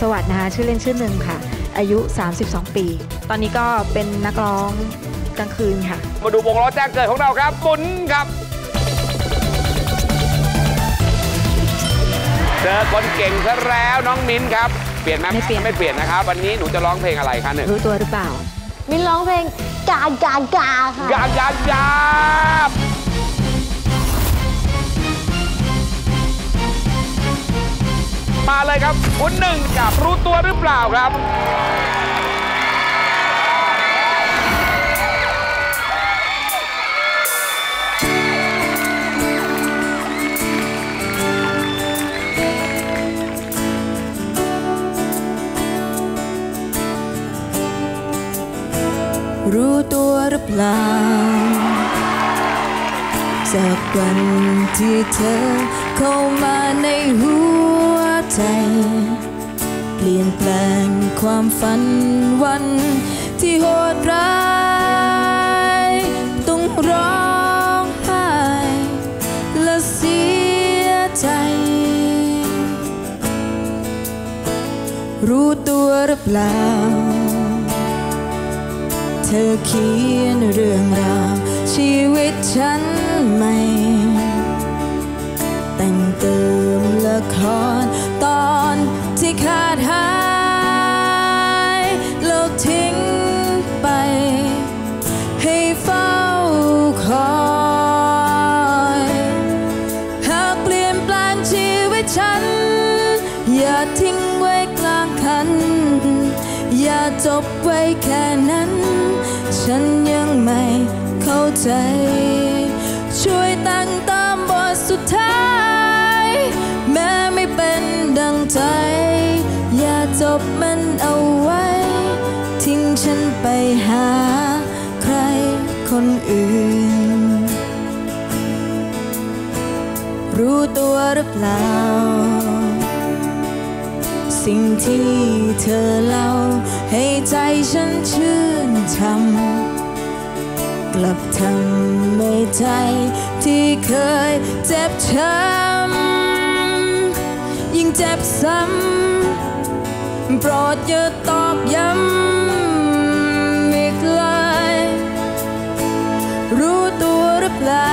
สวัสดิ์นะคะชื่อเล่นชื่อหนึ่งค่ะ อายุ 32 ปี ตอนนี้ก็เป็นนักร้องกลางคืนค่ะ มาดูวงล้อแจ้งเกิดของเราครับหมุนครับ เจอคนเก่งซะแล้วน้องมิ้นครับ เปลี่ยนไหมไม่เปลี่ยน ไม่เปลี่ยนนะครับ วันนี้หนูจะร้องเพลงอะไรคะหนึ่งรู้ตัวหรือเปล่า มินร้องเพลงกากากาค่ะ ยาบยาบยาบ เลยครับ คุณหนึ่งกับรู้ตัวหรือเปล่าครับ รู้ตัวหรือเปล่า จากวันที่เธอเข้ามาในหัว ใจเปลี่ยนแปลงความฝันวันที่โหดร้ายต้องร้องไห้และเสียใจ รู้ตัวหรือเปล่า เธอเขียนเรื่องราว จบไว้แค่นั้น ฉันยังไม่เข้าใจ ช่วยตั้งตามบทสุดท้าย แม้ไม่เป็นดังใจ อย่าจบมันเอาไว้ ทิ้งฉันไปหาใครคนอื่น รู้ตัวหรือเปล่า สิ่งที่เธอเล่า ให้ใจฉันชื่นชำกลับทำให้ใจที่เคยเจ็บช้ำยิ่งเจ็บซ้ำโปรดอย่าตอกย้ำอีกเลยรู้ตัวหรือเปล่า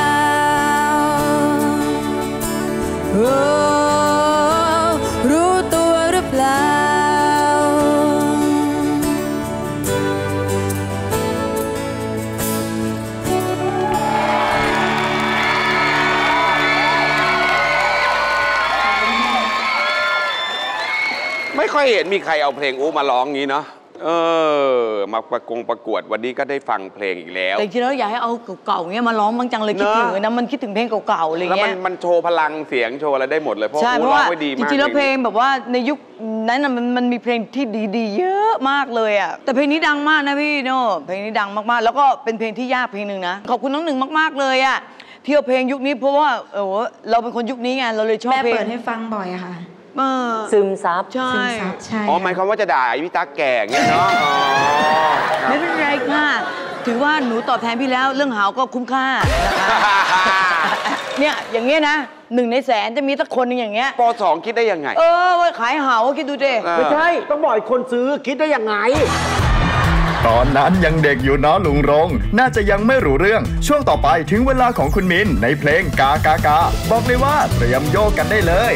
ไม่ค่อยเห็นมีใครเอาเพลงอู้มาร้องงี้เนาะเออ มาประกงประกวดวันนี้ก็ได้ฟังเพลงอีกแล้ว แต่จริงๆแล้วอยากให้เอาเก่าๆเงี้ยมาร้องบ้างจังเลยคิดถึงเลยนะมันคิดถึงเพลงเก่าๆอะไรแล้วมัเงี้นยมันโชว์พลังเสียงโชว์อะไรได้หมดเลยเพราะใช่เพอู้ราะร้องว่าไว้ดีจมากริงๆแล้วเพลงนี้แบบว่าในยุคนั้นน่ะมันมันมีเพลงที่ดีๆ เยอะมากเลยอะแต่เพลงนี้ดังมากนะพี่โน่เพลงนี้ดังมากๆ แล้วก็เป็นเพลงที่ยากเพลงหนึ่งนะขอบคุณน้องหนึ่งมากๆเลยอะที่เอาเพลงยุคนี้เพราะว่าเออเราเป็นคนยุคนี้ไงเราเลยชอบแม่เพลงเปิดให้ฟังบ่อยอะค่ะเออซึมซับ ใช่ ซึมซับใช่อ๋อหมายความว่าจะด่าไอ้พี่ตั๊กแก่อย่างเงี้ยเนาะอ๋อครับ ไม่เป็นไรค่ะ ถือว่าหนูตอบแทนพี่แล้วเรื่องหาวก็คุ้มค่านะคะเนี่ยอย่างเงี้ยนะหนึ่งในแสนจะมีสักคนหนึงอย่างเงี้ย ปสองคิดได้ยังไง เออว่าขายหาวคิดดูดิเออ ไม่ใช่ ต้องบอกให้คนซื้อคิดได้ยังไง ตอนนั้นยังเด็กอยู่เนาะลุงรง น่าจะยังไม่รู้เรื่อง ช่วงต่อไปถึงเวลาของคุณมินในเพลงกากากา บอกเลยว่าเตรียมโยกกันได้เลย